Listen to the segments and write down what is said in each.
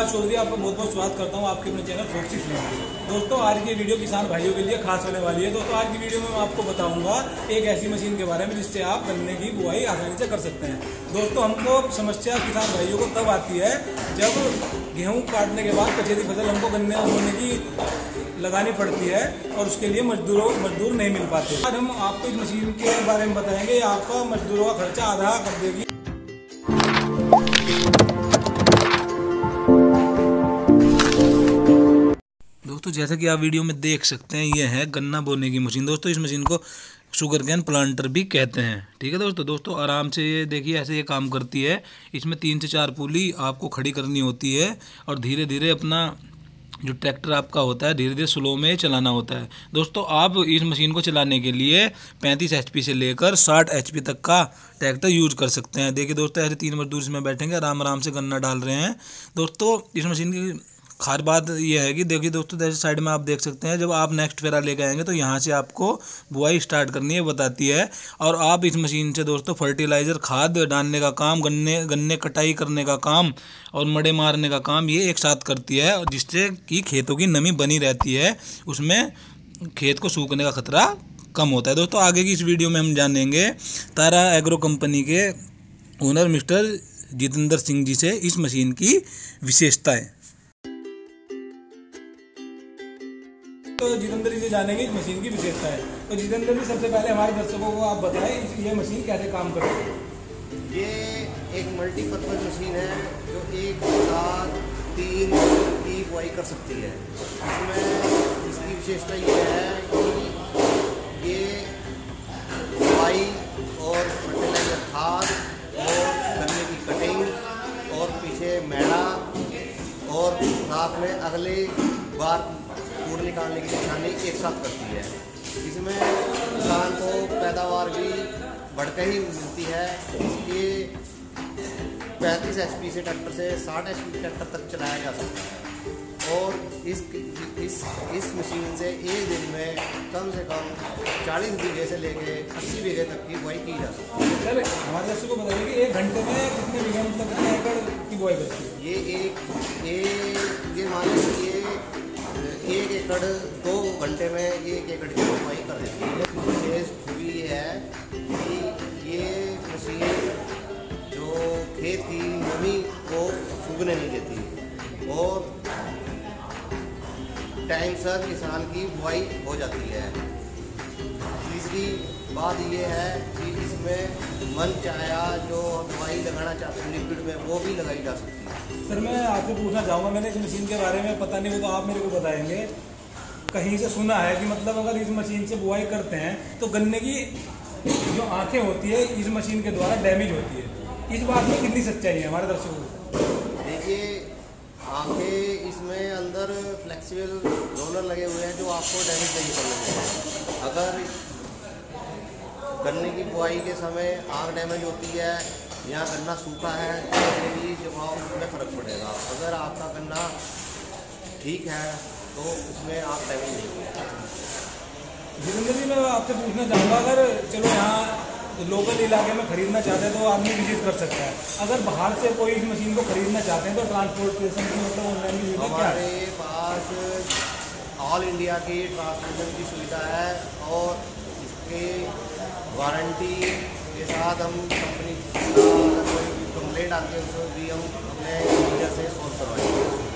विकास चौधरी आपका बहुत बहुत स्वागत करता हूँ आपके अपने चैनल फोक्सी फ़िल्म दोस्तों, आज की वीडियो किसान भाइयों के लिए खास होने वाली है। दोस्तों, आज की वीडियो में मैं आपको बताऊँगा एक ऐसी मशीन के बारे में जिससे आप गन्ने की बुआई आसानी से कर सकते हैं। दोस्तों, हमको समस्या किसान भाइयों को तब आती है जब गेहूँ काटने के बाद कचेरी फ़सल हमको गन्ने होने की लगानी पड़ती है और उसके लिए मजदूरों, मजदूर नहीं मिल पाते। आज हम आपको इस मशीन के बारे में बताएँगे। आपका मजदूरों का खर्चा आधा कर देगी। दोस्तों, जैसा कि आप वीडियो में देख सकते हैं, ये है गन्ना बोने की मशीन। दोस्तों, इस मशीन को शुगर कैन प्लांटर भी कहते हैं। ठीक है दोस्तों? दोस्तों, आराम से ये देखिए, ऐसे ये काम करती है। इसमें तीन से चार पुली आपको खड़ी करनी होती है और धीरे धीरे अपना जो ट्रैक्टर आपका होता है धीरे धीरे स्लो में चलाना होता है। दोस्तों, आप इस मशीन को चलाने के लिए 35 एच से लेकर 60 एच तक का ट्रैक्टर यूज़ कर सकते हैं। देखिए दोस्तों, ऐसे तीन मजदूर इसमें बैठेंगे आराम आराम से गन्ना डाल रहे हैं। दोस्तों, इस मशीन की खास बात यह है कि देखिए दोस्तों, जैसे साइड में आप देख सकते हैं, जब आप नेक्स्ट फेरा लेके आएँगे तो यहाँ से आपको बुआई स्टार्ट करनी है, बताती है। और आप इस मशीन से दोस्तों फर्टिलाइज़र खाद डालने का काम, गन्ने गन्ने कटाई करने का काम और मड़े मारने का काम, ये एक साथ करती है, जिससे कि खेतों की नमी बनी रहती है। उसमें खेत को सूखने का खतरा कम होता है। दोस्तों, आगे की इस वीडियो में हम जानेंगे तारा एग्रो कंपनी के ओनर मिस्टर जितेंद्र सिंह जी से इस मशीन की विशेषताएँ। तो जितेंद्र जी जानेंगे इस मशीन की विशेषता है। तो जितेंद्र जी, सबसे पहले हमारे दर्शकों को आप बताएँ ये मशीन कैसे काम करती है। ये एक मल्टीपर्पज मशीन है, जो एक साथ तीन की बुआई कर सकती है। इसमें इसकी विशेषता ये है कि ये बुआई और फर्टिलाइज़र खाद और गन्ने की कटिंग और पीछे मैड़ा और साथ में अगले बार कूड़ निकालने की निशानी एक साथ करती है। इसमें किसान को पैदावार भी बढ़ते ही मिलती है। इसके पैंतीस एच से ट्रैक्टर से साठ एच ट्रैक्टर तक चलाया जा सकता है। और इस इस इस मशीन से एक दिन में कम से कम 40 बीघे से लेके 80 बीघे तक की बुआई की जा सकती है। सर हमारे दर्शकों को बताइए कि एक घंटे में कितने बीघे मतलब कितने एकड़ की बुआई करती है? ये एक ये ये मान लीजिए एक एकड़, दो घंटे में एक एकड़ की बुआई कर देती है। विशेष खूबी ये है कि ये मशीन जो खेत की नमी को सूखने नहीं देती और टाइम सर किसान की बुआई हो जाती है। तीसरी बात ये है कि इसमें मन चाया जो दवाई लगाना चाहते हैं, लिक्विड में, वो भी लगाई जा सकती है। सर, मैं आपसे पूछना चाहूँगा, मैंने इस मशीन के बारे में पता नहीं, वो तो आप मेरे को बताएँगे। कहीं से सुना है कि मतलब अगर इस मशीन से बुआई करते हैं तो गन्ने की जो आँखें होती है, इस मशीन के द्वारा डैमेज होती है। इस बात में कितनी सच्चाई है हमारे दर्शकों को? देखिए, आँखें इसमें अंदर फ्लेक्सिबल रोलर लगे हुए हैं जो आपको डैमेज नहीं करेंगे अगर गन्ने की बुआई के समय आँख डैमेज होती है या गन्ना सूखा है तो भी जवाब में फ़र्क पड़ेगा। अगर आपका गन्ना ठीक है तो उसमें आप डैमेज नहीं जितेंद्र जी मैं आपसे पूछना चाहूँगा अगर चलो यहाँ लोकल इलाके में खरीदना चाहते हैं तो आदमी विज़िट कर सकता है। अगर बाहर से कोई इस मशीन को खरीदना चाहते हैं तो ट्रांसपोर्टेशन की मतलब ऑनलाइन की सुविधा हमारे पास ऑल इंडिया की ट्रांसपोर्टेशन की सुविधा है और इसके वारंटी के साथ हम कंपनी कंप्लेट कोई कंप्लेंट आती है, उसको भी हम अपने इंजीनियर से सॉल्व करवाएँगे।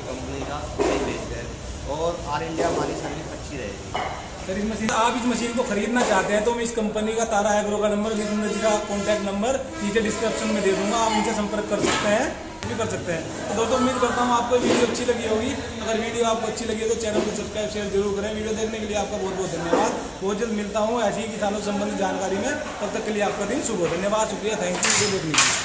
ऑल इंडिया हमारी सर्विस अच्छी रहेगी। सर, इस मशीन आप इस मशीन को खरीदना चाहते हैं तो मैं इस कंपनी का तारा एग्रो का नंबर जितेंद्र जी का कॉन्टैक्ट नंबर नीचे डिस्क्रिप्शन में दे दूँगा। आप इनसे संपर्क कर सकते हैं। भी कर सकते हैं। तो दोस्तों, उम्मीद करता हूँ आपको वीडियो अच्छी लगी होगी। अगर वीडियो आपको अच्छी लगी तो चैनल को सब्सक्राइब शेयर ज़रूर करें। वीडियो देखने के लिए आपका बहुत बहुत धन्यवाद। बहुत जल्द मिलता हूँ ऐसी ही किसानों संबंधित जानकारी में। तब तक के लिए आपका दिन शुभ हो। धन्यवाद। शुक्रिया। थैंक यू वीडियो देखने